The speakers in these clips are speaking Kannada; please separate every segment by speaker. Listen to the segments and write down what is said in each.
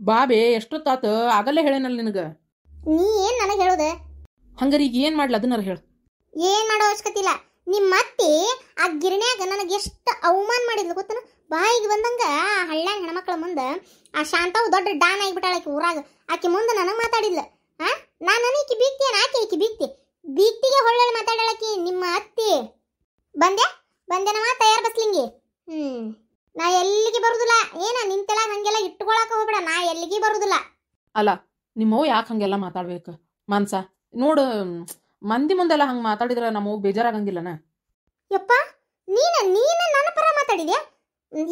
Speaker 1: ಬಾಬೆ ಎಷ್ಟೊತ್ತಾತ? ಆಗಲ್ಲೇ ಹೇಳೇನಲ್ಲ ನಿನಗ?
Speaker 2: ನೀ ಏನ್ ನನಗೆ ಹೇಳೋದು?
Speaker 1: ಹಂಗಾರೆ ಈಗ ಏನ್ ಮಾಡ್ಲ? ಅದನ್ನಾರ ಹೇಳ.
Speaker 2: ಏನ್ ಮಾಡೋ ಅವಶ್ಯಕತೆ ಇಲ್ಲ. ನಿಮ್ಮ ಅತ್ತಿ ಆ ಗಿರಣ್ಯಾಗ ನನಗೆ ಎಷ್ಟು ಅವಮಾನ ಮಾಡಿದ್ಲು ಗೊತ್ತನ? ಬಾಯಿಗೆ ಬಂದಂಗ ಆ ಹಳ್ಳ್ಯಾಗ ಹೆಣ್ಮಕ್ಳ ಮುಂದೆ ಆ ಶಾಂತವು ದೊಡ್ಡ ಡಾನ್ ಆಗಿಬಿಟ್ಟಾಳ ಆಕಿ ಊರಾಗ. ಆಕೆ ಮುಂದೆ ನನಗೆ ಮಾತಾಡಿದ್ಲು ಆ ನಾನು ಈಕಿ ಬೀಗ್ತೇನ ಆಕೆ ಈಕಿ ಬೀಗ್ತಿ ಬೀಗ್ತಿಗೆ ಹೊಳ್ಳೊಳ್ಳೆ ಮಾತಾಡಳಕಿ ನಿಮ್ಮ ಅತ್ತಿ ಬಂದೆ ಬಂದೆನವ ತಯಾರು ಬಸ್ಲಿಂಗಿ ಹ್ಮ್ ನಾ ಎಲ್ಲಿಗೆ ಬರುದಿಲ್ಲ ಏನ ನಿಂತೆಲ್ಲ ಹಂಗೆಲ್ಲ ಇಟ್ಕೊಳಕ ಹೋಗ್ಬೇಡ ನಾ ಎಲ್ಲಿಗೆ ಬರುದಿಲ್ಲ
Speaker 1: ನಿಮ್ಮವ್ ಯಾಕೆ ಹಂಗೆಲ್ಲ ಮಾತಾಡ್ಬೇಕು? ಮನ್ಸ ನೋಡು ಮಂದಿ ಮುಂದೆಲ್ಲ ಹಂಗೆ ಮಾತಾಡಿದ್ರೆ ನಮ್ಮವು ಬೇಜಾರಾಗಂಗಿಲ್ಲನ?
Speaker 2: ಯಪ್ಪ ನೀನ ನೀನ ನನ್ನ ಪರ ಮಾತಾಡಿದ್ಯಾ?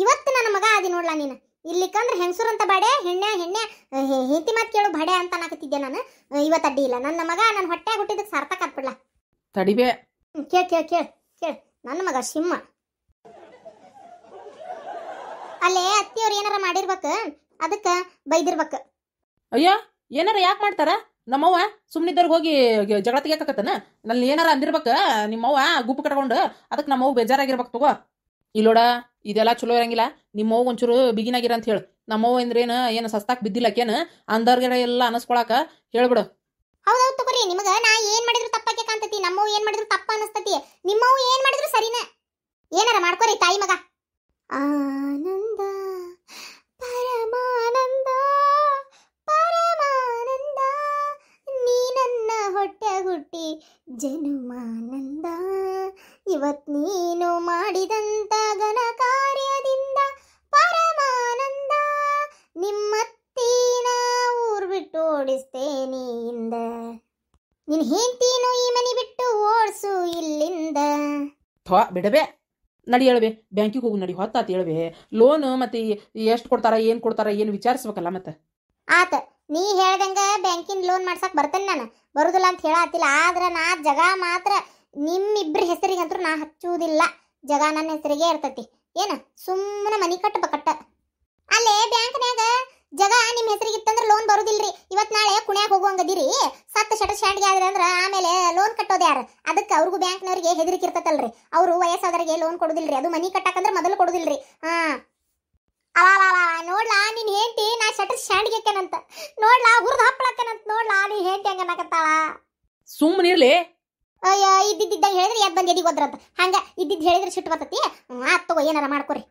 Speaker 2: ಇವತ್ತು ನನ್ನ ಮಗ ಆದಿ ನೋಡ್ಲಾ ನೀನು? ಇಲ್ಲಿಕಂದ್ರೆ ಹೆಂಗಸರು ಅಂತ ಬಾಡೆ ಹೆಣ್ಣೆ ಹೆಣ್ಣೆ ಹೆಂಡತಿ ಮಾತು ಕೇಳು ಬಡೆ ಅಂತ ಅನ್ನಕತ್ತಿದ್ದೆ ನಾನು? ಇವತ್ತು ಅಡ್ಡಿ ಇಲ್ಲ. ನನ್ನ ಮಗ ನನ್ನ ಹೊಟ್ಟೆ ಹುಟ್ಟಿದಕ್ಕೆ ಸಾರ್ಥಕ ಆಗ್ಬಿಡ್ಲ
Speaker 1: ತಡಿಬೇ.
Speaker 2: ಕೇ ಕೇ ಕೇ ಕೇ ನನ್ನ ಮಗ ಸಿಂಹ. ಅಲ್ಲೇ ಅತ್ತಿಯವ್ರು ಏನಾರ ಮಾಡಿರ್ಬೇಕು? ಅದಕ್ಕೆ ಬೈದಿರ್ಬೇಕು.
Speaker 1: ಅಯ್ಯ ಏನಾರ ಯಾಕೆ ಮಾಡ್ತಾರ? ನಮ್ಮವ್ವ ಸುಮ್ಮನಿದ್ದವ್ರಿಗೆ ಹೋಗಿ ಜಗಳ ತೆಗಿಯಕತ್ತನ ನಲ್ಲಿ ಏನಾರ ಅಂದಿರ್ಬೇಕ ನಿಮ್ಮವ್ವ ಗುಪ್ಪು ಕಟ್ಕೊಂಡು ಅದಕ್ಕೆ ನಮ್ಮವ್ವ ಬೇಜಾರಾಗಿರ್ಬೇಕು ತಗೋ. ಇಲ್ಲೋಡ ಇದೆಲ್ಲ ಚಲೋ ಇರಂಗಿಲ್ಲ. ನಿಮ್ಮವ್ವ ಒಂಚೂರು ಬಿಗಿನಾಗಿರ ಅಂತ ಹೇಳು. ನಮ್ಮವ್ವ ಅಂದ್ರೇನು ಏನು ಸಸ್ತಾಕ್ ಬಿದ್ದಿಲ್ಲಕೇನು ಅಂದರ್ಗಡೆ ಎಲ್ಲ ಅನಸ್ಕೊಳಕ ಹೇಳ್ಬಿಡು.
Speaker 2: ಹೌದೌದು ತಗೋರಿ ನಿಮಗೆ ನಾ ಏನ್ ಮಾಡಿದ್ರು ತಪ್ಪಕ್ಕೆ ಕಾಣ್ತತಿ. ನಮ್ಮವ್ ಏನ್ ಮಾಡಿದ್ರು ತಪ್ಪ ಅನಸ್ತತಿ. ನಿಮ್ಮವ್ ಏನ್ ಮಾಡಿದ್ರು ಸರಿನ? ಏನಾರ ಮಾಡ್ಕೋರಿ ತಾಯಿ ಮಗ. ಆನಂದ ಬಿಟ್ಟು ಓಡಿಸ್ತೇನೆ ಇಂದ. ನಿನ್ ಹೆಂಡ್ತೀನು ಈ ಮನೆ ಬಿಟ್ಟು ಓಡ್ಸು ಇಲ್ಲಿಂದ.
Speaker 1: ಥೋ ಬಿಡಬೇ. ನಡಿ ಹೇಳ್ಬೆ. ಬ್ಯಾಂಕಿಗೆ ಹೋಗು ನಡಿ. ಹೊತ್ತಾತ ಹೇಳ್ಬೆ. ಲೋನ್ ಮತ್ತೆ ಎಷ್ಟು ಕೊಡ್ತಾರ ಏನು ಕೊಡ್ತಾರ ಏನು ವಿಚಾರಿಸ್ಬೇಕಲ್ಲ ಮತ್ತೆ?
Speaker 2: ಆತ ನೀ ಹೇಳ್ದಂಗ ಬ್ಯಾಂಕಿನ ಲೋನ್ ಮಾಡ್ಸಕ್ ಬರ್ತೇನೆ ನಾನು. ಬರುದಿಲ್ಲ ಅಂತ ಹೇಳತ್ತಿಲ್ಲ ಆದ್ರೆ ನಾ ಜಗ ಮಾತ್ರ ನಿಮ್ಮಿಬ್ರ ಹೆಸರಿಗಂತೂ ನಾ ಹಚ್ಚುವುದಿಲ್ಲ. ಜಗ ನನ್ನ ಹೆಸರಿಗೆ ಇರ್ತತಿ. ಏನ? ಸುಮ್ಮನೆ ಮನಿ ಕಟ್ಟಬೇಕಟ್ಟ ಅಲ್ಲೇ ಬ್ಯಾಂಕ್ನ್ಯಾಗ ಜಗ ನಿಮ್ಮ ಹೆಸರಿಗೆ ಇತ್ತಂದ್ರ ಲೋನ್ ರೀ ಇವತ್ತು ನಾಳೆ ಕುಣ್ಯಾಗ ಹೋಗುವಂಗದಿರಿ. ಸತ್ತ ಶಟ ಶಾಂಡ್ಗೆ ಆದ್ರೆ ಅಂದ್ರ ಆಮೇಲೆ ಲೋನ್ ಕಟ್ಟೋದು ಯಾರು? ಅದಕ್ಕೆ ಅವ್ರಿಗೂ ಬ್ಯಾಂಕ್ನವ್ರಿಗೆ ಹೆದರಿಕೆ ಇರ್ತತಲ್ರಿ. ಅವರು ವಯಸ್ಸಾದವರಿಗೆ ಲೋನ್ ರೀ ಅದು ಮನಿ ಕಟ್ಟಕಂದ್ರ ಮೊದಲು ಕೊಡೋದಿಲ್ರಿ. ಹಾ. ಅವಾ ನೋಡ್ಲಾ ನೀನ್ ಹೆಂಡತಿ ನಾ ಶಟರ್ ಶಾಂಡ್ಗೆಕ್ಕೇನಂತ ನೋಡ್ಲಾ ಹುರಿದು ಹಪ್ಪಳಕ್ಕನಂತ ನೋಡ್ಲಾ ನೀ ಹೆಂಡತಿ ಹಂಗ ಅನ್ನಕತ್ತಾಳ.
Speaker 1: ಸುಮ್ಮನಿರ್ಲಿ
Speaker 2: ಅಯ್ಯ ಇದ್ದಿದ್ದಾಗ ಹೇಳಿದ್ರೆ ಎದ್ ಬಂದು ಎದಿಗೆ ಹೋದ್ರಂತ. ಹಂಗ ಇದ್ದಿದ್ದು ಹೇಳಿದ್ರೆ ಸಿಟ್ಟು ಬರ್ತತಿ. ಆತ್ ತಗೋ ಏನಾರ ಮಾಡ್ಕೊರಿ.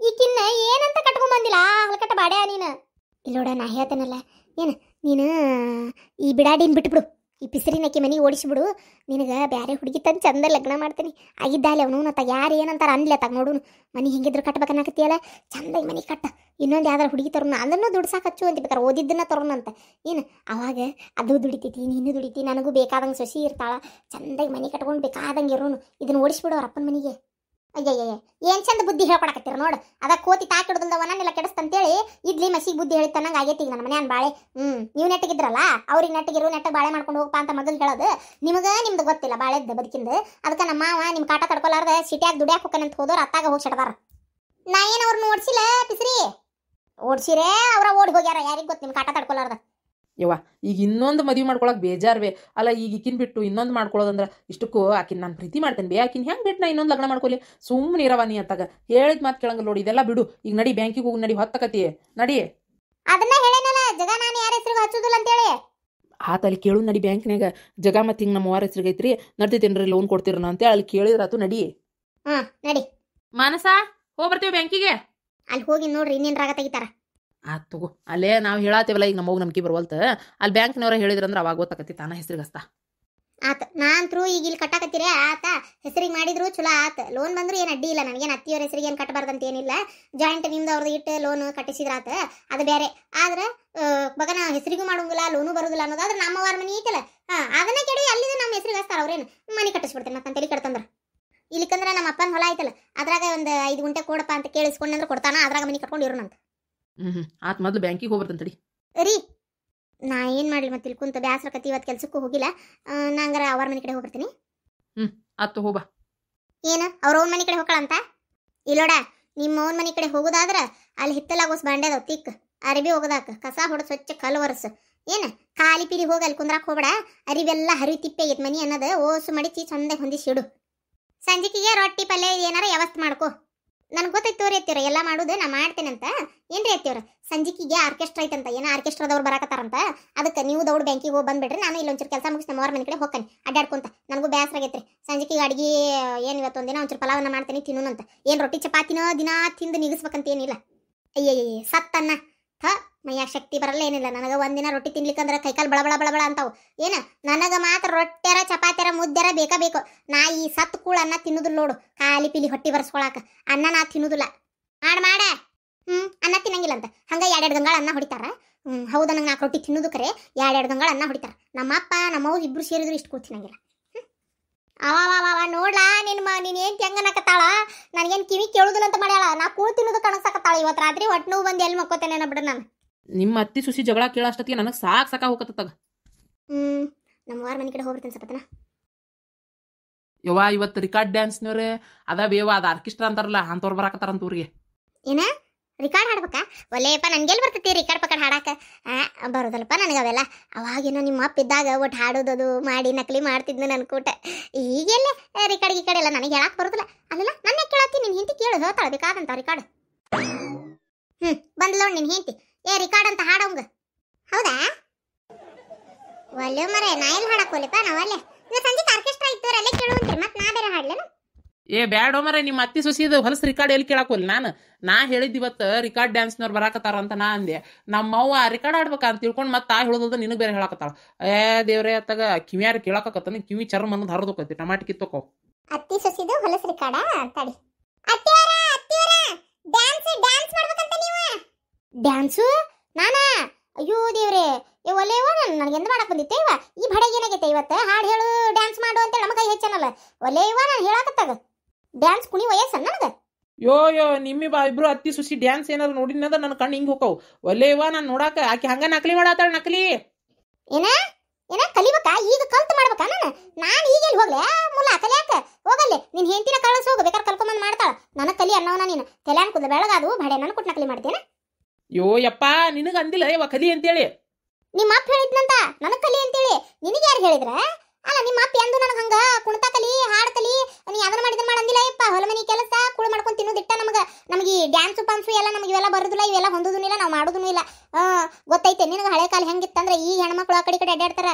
Speaker 2: ಈಕಿನ್ನ ಏನಂತ ಕಟ್ಕೊಂಡ್ ಬಂದಿಲ್ಲ ಹಲ್ಕಟ್ಟ ಬಾಡ್ಯಾ ನೀನು? ಇಲ್ಲೋಡ, ನಾ ಹೇಳ್ತೇನಲ್ಲ. ಏನು, ನೀನು ಈ ಬಿಡಾಡಿನ ಬಿಟ್ಬಿಡು. ಈ ಪಿಸರಿನಕ್ಕೆ ಮನೆಗೆ ಓಡಿಸ್ಬಿಡು. ನಿನಗೆ ಬೇರೆ ಹುಡುಗಿ ತಂದು ಚಂದ ಲಗ್ನ ಮಾಡ್ತೀನಿ. ಆಗಿದ್ದಾಲೆ ಅವನು ನತ್ತ ಯಾರು ಏನಂತಾರ ಅನ್ಲೆ ತಗ ನೋಡು ಮನೆ ಹೆಂಗಿದ್ರು ಕಟ್ಬೇಕನ್ನಕತ್ತೀಯಲ್ಲ? ಚಂದಾಗಿ ಮನೆ ಕಟ್ಟ. ಇನ್ನೊಂದು ಯಾವ್ದಾರು ಹುಡುಗಿ ತರೋಣ. ಅದನ್ನು ದುಡ್ಡು ಸಾಕಚ್ಚು ಅಂತ ಬೇಕಾರೆ. ಓದಿದ್ದನ್ನ ತರೋಣಂತ ಏನು, ಅವಾಗ ಅದು ದುಡಿತೈತಿ, ನೀನು ದುಡಿತಿ, ನನಗೂ ಬೇಕಾದಂಗೆ ಸೊಸಿ ಇರ್ತಾಳ. ಚಂದಾಗಿ ಮನೆ ಕಟ್ಕೊಂಡು ಬೇಕಾದಂಗೆ ಇರೋನು. ಇದನ್ನ ಓಡಿಸ್ಬಿಡು ಅವ್ರ ಅಪ್ಪನ ಮನೆಗೆ. ಅಯ್ಯಯ್ಯ ಏನ್ ಚಂದ ಬುದ್ಧಿ ಹೇಳ್ಕೊಡಕತ್ತೀರ ನೋಡು. ಅದ ಕೋತಿ ತಾಕಿಡ್ದಲ್ದವನ್ನೆಲ್ಲ ಕೆಡಿಸ್ತಂತೇಳಿ ಇಡ್ಲಿ ಮಸಿ ಬುದ್ಧಿ ಹೇಳಿತ್ತನ್ನಂಗೆ ಆಗೈತಿ ಈಗ ನನ್ನ ಮನ್ಯಾನ ಬಾಳೆ. ಹ್ಮ್, ನೀವು ನೆಟ್ಟಗಿದ್ರಲ್ಲ, ಅವ್ರಿಗೆ ನೆಟ್ಟಗಿರು, ನೆಟ್ಟ ಬಾಳೆ ಮಾಡ್ಕೊಂಡು ಹೋಗಪ್ಪ ಅಂತ ಮೊದಲು ಹೇಳೋದು. ನಿಮಗ ನಿಮ್ದು ಗೊತ್ತಿಲ್ಲ ಬಾಳೆದ ಬದುಕಿಂದ. ಅದಕ್ಕೆ ನಮ್ಮ ಮಾವ ನಿಮ್ಮ ಕಾಟ ತಡ್ಕೊಲಾರ್ದ, ಸಿಟ್ಯಾಗ ದುಡ್ಯಾಕ ಹೋಗ್ಕನಂತ ಹೋದವ್ರು ಅತ್ತಾಗ ಹೋಗಿ ಸೆಡ್ದಾರ. ನಾ ಏನು ಅವ್ರನ್ನ ಓಡಿಸಿಲ್ಲ, ಪಿಸ್ರಿ? ಓಡ್ಸಿರೇ ಅವ್ರ ಓಡಿ ಹೋಗ್ಯಾರ, ಯಾರಿಗ್ ಗೊತ್ತ ನಿಮ್ಮ ಕಾಟ ತಡ್ಕೊಲಾರ್ದ?
Speaker 1: ಯವ್ವ ಈಗ ಇನ್ನೊಂದು ಮದುವೆ ಮಾಡ್ಕೊಳಕ್ ಬೇಜಾರ್ವೆ. ಅಲ್ಲ ಈಗ ಈಕಿನ್ ಬಿಟ್ಟು ಇನ್ನೊಂದು ಮಾಡ್ಕೊಳ್ಳೋದಂದ್ರ ಇಷ್ಟಕ್ಕೂ ಆಕಿನ ನಾನು ಪ್ರೀತಿ ಮಾಡ್ತೇನೆ ಬೇ. ಆಕಿನ ಹೆಂಗ್ ಬಿಟ್ಟು ನಾ ಇನ್ನೊಂದು ಲಗ್ನ ಮಾಡ್ಕೊಲಿ? ಸುಮ್ಮನೆ ಇರವ ನೀ ಅಂತಾಗ. ಹೇಳಿದ ಮಾತು ಕೇಳಂಗಿಲ್ಲ ನೋಡಿ ಇದೆಲ್ಲ ಬಿಡು. ಈಗ ನಡಿ ಬ್ಯಾಂಕಿಗೆ ಹೋಗಿ ನಡಿ ಹೊತ್ತಕತಿ. ನಡಿ.
Speaker 2: ಅದನ್ನ ಹೇಳೇನಲ್ಲ ಜಗ ನಾನು ಯಾರ ಹೆಸರು ಹಚ್ಚೋದಿಲ್ಲ ಅಂತೇಳಿ.
Speaker 1: ಆತಲ್ಲಿ ಕೇಳು ನಡಿ ಬ್ಯಾಂಕ್ನಾಗ ಜಗ ಮತ್ತೆ ಹಿಂಗೆ ನಮ್ಮ ವಾರ ಹೆಸರಿಗೆ ಐತ್ರಿ. ನಡ್ತೈತೇನ್ರಿ ಲೋನ್ ಕೊಡ್ತೀರನ ಅಂತೇಳಿ ಅಲ್ಲಿ ಕೇಳಿದ್ರಾತು ನಡಿ.
Speaker 2: ಹ್ಮ್ ನಡಿ.
Speaker 1: ಮಾನಸ ಹೋಗಿ ಬರ್ತೀವಿ ಬ್ಯಾಂಕಿಗೆ.
Speaker 2: ಅಲ್ಲಿ ಹೋಗಿ ನೋಡ್ರಿ ಇನ್ನೇನ್ ರಾಗ ತೆಗಿತಾರ
Speaker 1: ಆತ್ ತಗೋ. ಅಲ್ಲೇ ನಾವು ಹೇಳತ್ತೇವಲ್ಲ ಈಗ ನಮಗೆ ನಂಬಿಕೆ ಬರುವಲ್ತ. ಅಲ್ಲಿ ಬ್ಯಾಂಕ್ನವ್ರ ಹೇಳಿದ್ರಂದ್ರೆ ಅವಾಗ ಗೊತ್ತಾಕತಿ, ತಾನ ಹೆಸ್ರಿಗೆ ಆತ
Speaker 2: ಆತ ತ್ರೂ ಈಗ ಇಲ್ಲಿ ಕಟ್ಟಾಕತ್ತೀರಿ, ಆತ ಹೆಸರಿಗೆ ಮಾಡಿದ್ರು ಚಲೋ ಆತ. ಲೋನ್ ಬಂದ್ರು ಏನು ಅಡ್ಡಿ ಇಲ್ಲ, ನನಗೇನು ಅತ್ತಿಯವ್ರ ಹೆಸರಿಗೆ ಏನು ಕಟ್ಟಬಾರ್ದಂತ ಏನಿಲ್ಲ ಜಾಯಿಂಟ್ ನಿಮ್ದು ಅವ್ರದ್ದು ಇಟ್ಟು ಲೋನ್ ಕಟ್ಟಿಸಿದ್ರಾತ, ಅದು ಬೇರೆ ಆದ್ರೆ ಬಗನ ಹೆಸರಿಗೂ ಮಾಡೋಂಗಿಲ್ಲ, ಲೋನು ಬರೋದಿಲ್ಲ ಅನ್ನೋದಾದ್ರೆ ನಮ್ಮ ವಾರ ಮನೆ ಐತಲ್ಲ. ಹಾಂ, ಅದನ್ನ ಕೆಡಿ ಅಲ್ಲಿಂದ ನಮ್ಮ ಹೆಸರಿಗೆ ಹಸ್ತಾರ ಅವ್ರೇನು. ಮನೆ ಕಟ್ಟಿಸ್ಬಿಡ್ತೇನೆ ಮತ್ತೆ ತಲೆ ಕಟ್ತಂದ್ರ ಇಲ್ಲಿಕಂದ್ರೆ ನಮ್ಮ ಅಪ್ಪನ ಹೊಲ ಐತಲ್ಲ, ಅದ್ರಾಗ ಒಂದು ಐದು ಗುಂಟೆ ಕೊಡಪ್ಪ ಅಂತ ಕೇಳಿಸ್ಕೊಂಡಂದ್ರೆ ಕೊಡ್ತಾನ, ಅದ್ರಾಗ ಮನೆ ಕಟ್ಕೊಂಡು ಇರೋಣಂತ
Speaker 1: ಹ್ಮ್ ಹ್ಮ್. ಆತ್ ಮೊದ್ಲು ಬ್ಯಾಂಕಿಗೆ ಹೋಗ್ಬರ್ತಂತ ತಡಿ.
Speaker 2: ರೀ ನಾ ಏನು ಮಾಡಲಿ ಮತ್ತೆ ಇಲ್ಲಿ ಕುಂತ ಬ್ಯಾಸರ ಕತಿ ಇವತ್ತು ಕೆಲ್ಸಕ್ಕೂ ಹೋಗಿಲ್ಲ. ಆ, ನಾ ಹಂಗಾರ ಅವ್ರ ಮನೆ ಕಡೆ ಹೋಗ್ಬರ್ತೀನಿ.
Speaker 1: ಹ್ಞೂ ಆತು ಹೋಗ
Speaker 2: ಏನು ಅವ್ರ ಓನ್ ಮನೆ ಕಡೆ ಹೋಗ್ಕಳಂತ? ಇಲ್ಲೋಡ ನಿಮ್ಮ ಓನ್ ಮನೆ ಕಡೆ ಹೋಗುದಾದ್ರ ಅಲ್ಲಿ ಹಿತ್ತಲಾಗೋಸ್ ಬಾಂಡೆ ಅದಾವ ತಿಕ್. ಅರಿಬಿ ಹೋಗದಾಕ ಕಸ ಹೊಡ ಸ್ವಚ್ಛ ಕಲ್ ಒರೆಸು. ಏನು ಖಾಲಿ ಪೀರಿ ಹೋಗಿ ಅಲ್ಲಿ ಕುಂದ್ರಾಕ್ ಹೋಗ್ಬೇಡ. ಅರಿವೆಲ್ಲ ಹರಿವಿ ತಿಪ್ಪೆ ಐತ್ ಮನಿ ಅನ್ನೋದು ಓಸು ಮಡಿಚಿ ಚಂದಾಗಿ ಹೊಂದಿಸಿಡು ಸಂಜಿಕಿಗೆ ರೊಟ್ಟಿ ಪಲ್ಯ ಏನಾರ ವ್ಯವಸ್ಥೆ ಮಾಡ್ಕೋ. ನನ್ಗೆ ಗೊತ್ತೈತೆ ತೋರಿ ಅತ್ತಿಯವ್ರ, ಎಲ್ಲ ಮಾಡೋದು ನಾ ಮಾಡ್ತೇನಂತ. ಏನ್ರಿ ಅತ್ತಿಯವ್ರ, ಸಂಜಿಕಿಗೆ ಆರ್ಕೆಸ್ಟ್ರಾ ಐತಂತ, ಏನೋ ಆರ್ಕೆಸ್ಟ್ರಾದವ್ರು ಬರಾಕತ್ತಾರಂತ? ಅದಕ್ಕೆ ನೀವು ದೌಡ್ ಬ್ಯಾಂಕಿಗೆ ಹೋಗಿ ಬಂದ್ಬಿಡ್ರಿ, ನಾನು ಇಲ್ಲೊಂಚೂರು ಕೆಲಸ ಮುಗಿಸಿ ನಮ್ಮ ಮನೆ ಕಡೆ ಹೋಗ್ತಾನೆ ಅಡ್ಡಾಡ್ಕೊಂತ ನನಗೂ ಬೇಸರ ಆಗೈತ್ರಿ. ಸಂಜಿಕಿಗೆ ಅಡಿಗೆ, ಏನು ಇವತ್ತು ಒಂದಿನ ಒಂಚೂರು ಪಲಾವನ್ನ ಮಾಡ್ತೀನಿ ಅಂತ ಏನು ರೊಟ್ಟಿ ಚಪಾತಿನೋ ದಿನ ತಿಂದು ನಿಗಿಸ್ಬೇಕಂತ ಏನಿಲ್ಲ. ಅಯ್ಯಯ್ಯ ಸತ್ತನ್ನ. ಥ ಮೈಯಾಗ ಶಕ್ತಿ ಬರಲ್ಲ, ಏನಿಲ್ಲ. ನನಗೆ ಒಂದಿನ ರೊಟ್ಟಿ ತಿನ್ಲಿಕ್ಕಂದ್ರೆ ಕೈಕಾಲು ಬಳ ಬಳ ಬಳ ಬಳ ಅಂತಾವು. ಏನು? ನನಗೆ ಮಾತ್ರ ರೊಟ್ಟ್ಯಾರ ಚಪಾತಿರ ಮುದ್ದೆರ ಬೇಕಾ ಬೇಕು ನಾ ಈ ಸತ್ತು ಕೂಳ ಅನ್ನ ತಿನ್ನುದಿಲ್ಲ ನೋಡು. ಕಾಲಿ ಪಿಲಿ ಹೊಟ್ಟಿ ಬರ್ಸ್ಕೊಳಕ. ಅನ್ನ ನಾ ತಿನ್ನುದಿಲ್ಲ. ಮಾಡ ಮಾಡ. ಹ್ಮ್, ಅನ್ನ ತಿನ್ನಂಗಿಲ್ಲ ಅಂತ. ಹಂಗ ಎರಡೆರಡು ಗಂಗಾಳ ಅನ್ನ ಹೊಡಿತಾರ. ಹ್ಮ್, ಹೌದ, ನಂಗೆ ನಾಲ್ಕು ರೊಟ್ಟಿ ತಿನ್ನುದು ಕರೆ. ಎರಡೆರಡು ಗಂಗಾಳ ಅನ್ನ ಹೊಡಿತಾರ. ನಮ್ಮಪ್ಪ ಅಪ್ಪ ಇಬ್ಬರು ಸೇರಿದ್ರು ಇಷ್ಟು ಕೂತ್ ತಿನ್ನಂಗಿಲ್ಲ. ಅವ ನೋಡ್ಲಾ ನಿನ್ ಮ ನೀನ್ ಏನ್ ಹೆಂಗನಕತ್ತಾಳ ನನಗೇನ್ ಕಿವಿ ಕೇಳುದಿಲ್ಲ ಅಂತ ಮಾಡ್ಯಾಳ. ನಾ ಕೂಳ್ ತಿನ್ನೋದು ಕಣಸಕತ್ತಾಳ ಇವತ್ತು ರಾತ್ರಿ. ಒಟ್ಟು ನೋವು ಬಂದು ಎಲ್ಲಿ ಮಕ್ಕೋತೇನೆ ಬಿಡ ನಾನು.
Speaker 1: ನಿಮ್ಮ ಅತ್ತಿ ಸುಸಿ ಜಗಳ ಕೇಳಷ್ಟೊತ್ತಿಗೆ ನನಗೆ ಸಾಕ್ ಸಾಕ ಹೋಗತ್ತಗ
Speaker 2: ಹ್ಮ್ ನಮ್ಮ ವಾರ ಮನೆ ಕಡೆ ಹೋಗ್ಬಿಡ್ತೇನೆ ಸಪತನ.
Speaker 1: ಯವ್ವ ಇವತ್ತು ರಿಕಾರ್ಡ್ ಡ್ಯಾನ್ಸ್ನವ್ರೆ ಅದ ಬೇವ ಅದ ಆರ್ಕೆಸ್ಟ್ರಾ ಅಂತಾರಲ್ಲ ಅಂತವ್ರು ಬರಾಕತ್ತಾರಂತ ಊರಿಗೆ.
Speaker 2: ಏನ? ರಿಕಾರ್ಡ್ ಹಾಡ್ಬೇಕಾ? ಒಲ್ಲೆಯಪ್ಪ ನನ್ಗೆಲ್ಲಿ ಬರ್ತೈತಿ ರಿಕಾರ್ಡ್ ಪಕ್ಕ ಹಾಡಾಕ? ಆ, ಬರೋದಲ್ಲಪ್ಪ ನನಗೆ ಅವೆಲ್ಲ. ಅವಾಗಿನ ನಿಮ್ಮ ಅಪ್ಪ ಇದ್ದಾಗ ಒಟ್ಟು ಹಾಡೋದದು ಮಾಡಿ ನಕಲಿ ಮಾಡ್ತಿದ್ನು ನನ್ನ ಕೂಟ. ಈಗೆಲ್ಲ ರಿಕಾರ್ಡ್ ಕಡೆ ಎಲ್ಲ ನನಗೆ ಹೇಳಕ್ ಬರೋದಿಲ್ಲ. ಅಲ್ಲಲ್ಲ ನನ್ನ ಕೇಳತ್ತಿ? ನಿನ್ನ ಹಿಂತಿ ಕೇಳು ಹೇಳ್ತಾಳೆ ಬೇಕಾದಂತ ರಿಕಾರ್ಡ್ ಹ್ಮ್ ನೋಡಿ ನಿನ್ನ ಹಿಂತಿ ಏ ರಿಕಾರ್ಡ್ ಅಂತ ಹಾಡೋಂಗ ಹೌದಾ? ಒಲ್ಲೆ ಮರೆ ನಾ ಎಲ್ಲಿ ಹಾಡಕ್ ಹೋಲಿಪ್ಪ ನಾವಲ್ಲೇ ಇವತ್ತು ಸಂಜೆ ಆರ್ಕೆಸ್ಟ್ರಾ ಇತ್ತು ಅಲ್ಲೇ ಕೇಳುವಂತ್ರಿ. ಮತ್ತೆ ನಾ ಬೇರೆ ಹಾಡ್ಲೇನು?
Speaker 1: ಏ ಬ್ಯಾಡೋ ಮರ ನಿಮ್ಮ ಅತ್ತಿ ಸುಸಿದ ಹೊಲಸ್ ರಿಕಾರ್ಡ್ ಎಲ್ಲಿ ಕೇಳಾಕೋಲ್ ನಾನು ನಾ ಹೇಳಿದ್ ಇವತ್ತು ರಿಕಾರ್ಡ್ ಡ್ಯಾನ್ಸ್ನವ್ರು ಬರಾಕತ್ತಾರ ಅಂತ ನಾ ಅಂದೆ. ನಮ್ಮವ್ವ ರಿಕಾರ್ಡ್ ಆಡ್ಬೇಕ ಅಂತ ತಿಳ್ಕೊಂಡು ಮತ್ತೆ ತಾ ಹೇಳೋದು ನಿನಗೆ ಬೇರೆ ಹೇಳಕತ್ತಾಳ. ಏ ದೇವ್ರೇ ಅತ್ತಾಗ ಕಿವಿಯಾರ ಕೇಳಕತ್ತನ? ಕಿವಿ ಚರ್ಮ ಅನ್ನೋದು ಹರಿದೋಕೈತಿ ಟಮಾಟಿ ಕಿತ್ತೋಕೋ
Speaker 2: ಅತ್ತಿ ಸುಸಿದ ಹೊಲಸ ರಿಕಾರ್ಡ ತಡಿ. ಅತ್ತಿಯರ ಅತ್ತಿಯರ ಡ್ಯಾನ್ಸ್ ಡ್ಯಾನ್ಸ್ ಮಾಡ್ಬೇಕಂತ ನೀವು? ಡ್ಯಾನ್ಸು ನಾನಾ? ಅಯ್ಯೋ ದೇವ್ರೆ ಏ ಒಲೆ ನನಗೆ ಎಂದ ಮಾಡಕ್ ಬಂದಿತ್ತೆ ಇವ? ಈ ಭಡೆಗೆ ಏನಾಗೈತೆ ಇವತ್ತು? ಹಾಡು ಹೇಳು ಡ್ಯಾನ್ಸ್ ಮಾಡು ಅಂತೇಳಿ ನಮ್ಮ ಕೈ ಹೆಚ್ಚನಲ್ಲ. ಒಲೆಯವ ನಾನು ಹೇಳಕತ್ತಾಗ. ಡ್ಯಾನ್ಸ್ ಕುಣಿ ವಯಸ್ಸ ನನಗೆ?
Speaker 1: ಯೋ ಯೋ ನಿಮ್ಮಿ ಬಾ ಇಬ್ರು ಅತ್ತಿ ಸುಸಿ ಡ್ಯಾನ್ಸ್ ಏನಾದ್ರು ನೋಡಿನದ ನನ್ನ ಕಣ್ಣು ಹಿಂಗ್ ಹೋಕವು. ಒಲ್ಲೇವ ನಾನು ನೋಡಾಕ ಆಕೆ ಹಂಗ ನಕಲಿ ಮಾಡಾತಾಳ ನಕಲಿ?
Speaker 2: ಏನ? ಏನ? ಕಲಿಬೇಕಾ? ಈಗ ಕಲ್ತು ಮಾಡ್ಬೇಕ ನಾನು ನಾನು ಈಗ ಎಲ್ಲಿ ಹೋಗ್ಲೆ? ಮುಲ್ಲ ಕಲಿಯಾಕ? ಹೋಗಲ್ಲೇ. ನಿನ್ ಹೆಂಡತಿನ ಕಳಿಸ್ ಹೋಗು ಬೇಕಾದ್ರೆ ಕಲ್ಕೊಂಬಂದ್ ಮಾಡ್ತಾಳ. ನನಗೆ ಕಲಿ ಅನ್ನೋನ ನೀನು. ತಲೆ ಕುದ ಬೆಳಗಾದು ಬಡೆ ನನ್ನ ಕೊಟ್ಟು ನಕಲಿ ಮಾಡ್ತೇನೆ.
Speaker 1: ಯೋ ಯಪ್ಪ ನಿನಗ ಅಂದಿಲ್ಲ ಯವ ಕಲಿ ಅಂತೇಳಿ.
Speaker 2: ನಿಮ್ಮ ಅಪ್ಪ ಹೇಳಿದ್ನಂತ? ನನ್ನ ಕಲಿ ಅಂತೇಳಿ. ನಿನಗೆ ಯಾರು ಹೇಳಿದ್ರ ಅಲ್ಲ ನಿಮ್ಮ ಅಪ್ಪ ಎಂದು ನನಗೆ ಹಂಗ ಕುಣಿತ ಕಲಿ ಹಾಡ್ ಕಲಿ ನೀ ಅದನ್ನ ಮಾಡಿದ್ರೆ ಮಾಡಂದಿಲ್ಲ ಯಪ್ಪ ಹೊಲ ಮನಿ ಕೆಲಸ ಕುಳು ಮಾಡ್ಕೊಂಡು ತಿನ್ನೋದಿಟ್ಟ ನಮಗ ನಮಗೆ ಈ ಡ್ಯಾನ್ಸು ಪನ್ಸು ಎಲ್ಲ ನಮಗೆ ಇವೆಲ್ಲ ಬರುದಿಲ್ಲ ಇವೆಲ್ಲ ಹೊಂದೋದೂ ಇಲ್ಲ ನಾವು ಮಾಡೋದೂ ಇಲ್ಲ ಆ ಗೊತ್ತೈತೆ ನಿನಗೆ ಹಳೆ ಕಾಲ ಹೆಂಗಿತ್ತಂದ್ರೆ ಈ ಹೆಣ್ಮಕ್ಳು ಆ ಕಡೆ ಕಡೆ ಅಡ್ಡಾಡ್ತಾರ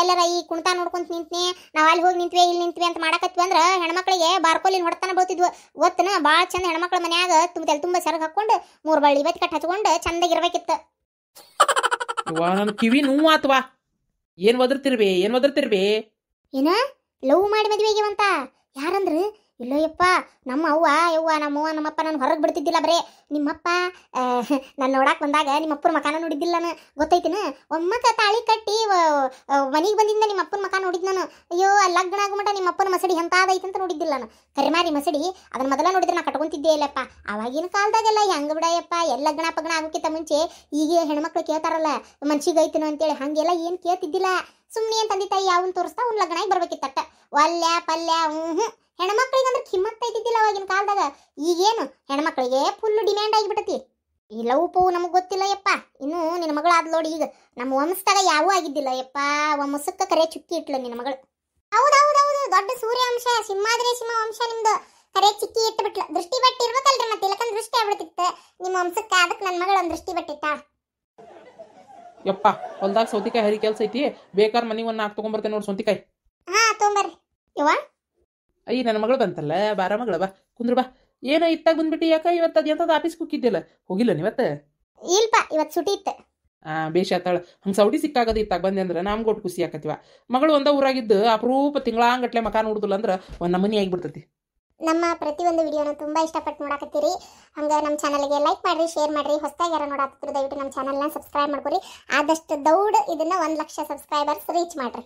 Speaker 2: ಎಲ್ಲರ ಈ ಕುಣ್ತಾ ನೋಡ್ಕೊಂತ ನಿಂತ್ನಿ ನಾವು ಅಲ್ಲಿ ಹೋಗಿ ನಿಂತ್ವಿ ಇಲ್ಲಿ ನಿಂತ್ವಿ ಅಂತ ಮಾಡಕತ್ವಿ ಅಂದ್ರೆ ಹೆಣ್ಮಕ್ಳಿಗೆ ಬಾರ್ಕೋಲಿನ ಹೊಡ್ತಾನ ಬರ್ತಿದ್ವು ಒತ್ತನ ಭಾಳ ಚಂದ ಹೆಣ್ಮಕ್ಳ ಮನ್ಯಾಗ ತುಂಬ ತೆಲ್ ತುಂಬ ಸೆರಗ್ ಹಾಕೊಂಡು ಮೂರು ಬಳ್ಳಿ ಇವತ್ತು ಕಟ್ ಹಚ್ಕೊಂಡು ಚಂದಾಗಿರ್ಬೇಕಿತ್ತು
Speaker 1: ಯವ್ವ ನನ್ನ ಕಿವಿ ನೋವು ಆತ್ವಾ ಏನ್ ಒದ್ರತಿರ್ಬಿ ಏನ್ ಒದ್ರತಿರ್ಬಿ?
Speaker 2: ಏನ? ಲವ್ ಮಾಡಿ ಮದುವೆಗೆ ಅಂತ ಯಾರಂದ್ರು? ಇಲ್ಲೋ ಯಪ್ಪ ನಮ್ಮ ಅವ್ವ, ಯವ್ವ, ನಮ್ಮ ಅವ್ವ ನಮ್ಮಪ್ಪ ನಾನು ಹೊರಗೆ ಬಿಡ್ತಿದ್ದಿಲ್ಲ ಬರೇ. ನಿಮ್ಮಪ್ಪ ನಾನು ನೋಡಕ್ಕೆ ಬಂದಾಗ ನಿಮ್ಮ ಅಪ್ಪನ ಮಕಾನ ನೋಡಿದ್ದಿಲ್ಲ ನಾನು. ಗೊತ್ತೈತಿನ ಒಮ್ಮಕ್ಕ ತಾಳಿ ಕಟ್ಟಿ ಮನೆಗೆ ಬಂದಿಂದ ನಿಮ್ಮ ಅಪ್ಪನ ಮಕ ನೋಡಿದ್ ನಾನು. ಅಯ್ಯೋ ಲಗ್ನ ಆಗಮಟ ನಿಮ್ಮ ಅಪ್ಪನ ಮಸಡಿ ಎಂತಾದೈತೆ ಅಂತ ನೋಡಿದ್ದಿಲ್ಲ ನಾನು. ಕರಿಮಾರಿ ಮಸಡಿ ಅದನ್ನ ಮೊದಲ ನೋಡಿದ್ರೆ ನಾ ಕಟ್ಕೊಂತಿದ್ದೆ ಇಲ್ಲಪ್ಪ. ಅವಾಗಿನ ಕಾಲದಾಗೆಲ್ಲ ಹೆಂಗೆ ಬಿಡಯಪ್ಪ ಎಲ್ಲ ಲಗ್ನ ಪಗ್ನ ಆಗೋಕ್ಕಿಂತ ಮುಂಚೆ ಈಗ ಹೆಣ್ಮಕ್ಳು ಕೇಳ್ತಾರಲ್ಲ ಮನ್ಸಿಗೆ ಐತನು ಅಂತೇಳಿ, ಹಾಗೆಲ್ಲ ಏನು ಕೇಳ್ತಿದ್ದಿಲ್ಲ. ಸುಮ್ಮನೆ ತಂದೆ ತಾಯಿ ಯಾವನ್ ತೋರಿಸ್ತಾ ಅವ್ನ ಲಗ್ನ ಆಗಿ ಬರ್ಬೇಕಿತ್ತಟ್ಟ. ವಲ್ಯ, ಪಲ್ಯ ಹ್ಞೂ ಹೆಣ್ಮಕ್ಳಿಗೆ ಅಂದ್ರೆ ಕಿಮ್ಮತ್ತ ಇದ್ದಿದ್ದಿಲ್ಲ ಅವಾಗಿನ ಕಾಲದಾಗ. ಈಗೇನು ಹೆಣ್ಮಕ್ಳಿಗೆ ಫುಲ್ ಡಿಮ್ಯಾಂಡ್ ಆಗಿಬಿಟ್ಟತಿ ಈ ಲವ್ ಪೋವು ನಮಗೆ ಗೊತ್ತಿಲ್ಲ ಯಪ್ಪ. ಇನ್ನು ನಿನ್ನ ಮಗಳಾದ್ ನೋಡಿ ಈಗ. ನಮ್ಮ ವಂಶದಾಗ ಯಾವೂ ಆಗಿದ್ದಿಲ್ಲ ಯಪ್ಪ. ವಂಶಕ್ಕ ಕರೆ ಚುಕ್ಕಿ ಇಟ್ಲ ನಿನ್ನ ಮಗಳು. ಹೌದೌದೌದು. ದೊಡ್ಡ ಸೂರ್ಯವಂಶ, ಸಿಂಹಾದ್ರೆ ಸಿಂಹ ವಂಶ ನಿಮ್ದು. ಕರೆ ಚಿಕ್ಕಿ ಇಟ್ಟು ಬಿಟ್ಲ ದೃಷ್ಟಿ ಬಟ್ಟಿ ಇರ್ಬೇಕಲ್ರಿ ಮತ್ತೆ ಇಲ್ಲಕಂದ್ರೆ ದೃಷ್ಟಿ ಆಗ್ಬಿಡ್ತಿತ್ತು. ನಿಮ್ಮ ವಂಶಕ್ಕೆ ಅದಕ್ಕೆ ನನ್ನ ಮಗಳು ಒಂದು ದೃಷ್ಟಿ ಬಟ್ಟಿತ್ತ
Speaker 1: ಯಪ್ಪ ಹೊಲ್ದಾಗ ಸೌತಿಕಾಯಿ ಹರಿ ಕೆಲ್ಸ ಐತಿ ಬೇಕಾದ್ರೆ ಮನಿಗೆ ಒಂದು ನಾಲ್ಕು ತೊಗೊಂಬರ್ತೇನೆ ನೋಡಿ ಸೌತಿಕಾಯಿ.
Speaker 2: ಹಾ ಯವ್ವ?
Speaker 1: ಅಯ್ಯ ನನ್ನ ಮಗಳು ಬಂತಲ್ಲ ಬಾರ ಮಗಳ ಬಾ ಕುಂದ್ರ ಬಾ. ಏನ ಇತ್ತಾಗ ಬಂದ್ಬಿಟ್ಟು ಯಾಕ ಇವತ್ತು ಅದು ಆಫೀಸ್ ಹೋಗಿದ್ದಿಲ್ಲ ಹೋಗಿಲ್ಲ ನೀವತ್ತ
Speaker 2: ಇಲ್ಪ ಇವತ್ತು ಸುಟಿ ಇತ್ತ.
Speaker 1: ಆ ಬೇಷ್ ಆತಾಳ. ಹಂಗೆ ಸೌಟಿ ಸಿಕ್ಕಾಗದ ಇತ್ತಾಗ ಬಂದೆ ಅಂದ್ರೆ ನಮ್ಗೆ ಒಟ್ಟು ಖುಷಿ ಆಕತಿವ ಮಗಳು ಒಂದ ಊರಾಗಿದ್ದು ಅಪರೂಪ ತಿಂಗಳಾಂಗಟ್ಲೆ ಮಕ ನೋಡುದಿಲ್ಲ ಅಂದ್ರೆ ಒಂದು ನಮನಿ ಆಗಿಬಿಡ್ತತಿ.
Speaker 2: ನಮ್ಮ ಪ್ರತಿಯೊಂದು ವಿಡಿಯೋನ ತುಂಬ ಇಷ್ಟಪಟ್ಟು ನೋಡಕತ್ತೀರಿ. ಹಂಗೆ ನಮ್ಮ ಚಾನಲ್ಗೆ ಲೈಕ್ ಮಾಡಿರಿ ಶೇರ್ ಮಾಡಿರಿ. ಹೊಸದಾಗಿ ಯಾರು ನೋಡಕತ್ತಿದ್ರು, ದಯವಿಟ್ಟು ನಮ್ಮ ಚಾನಲ್ನ ಸಬ್ಸ್ಕ್ರೈಬ್ ಮಾಡ್ಕೊರಿ. ಆದಷ್ಟು ದೌಡ್ ಇದನ್ನ ಒಂದು ಲಕ್ಷ ಸಬ್ಸ್ಕ್ರೈಬರ್ಸ್ ರೀಚ್ ಮಾಡ್ರಿ.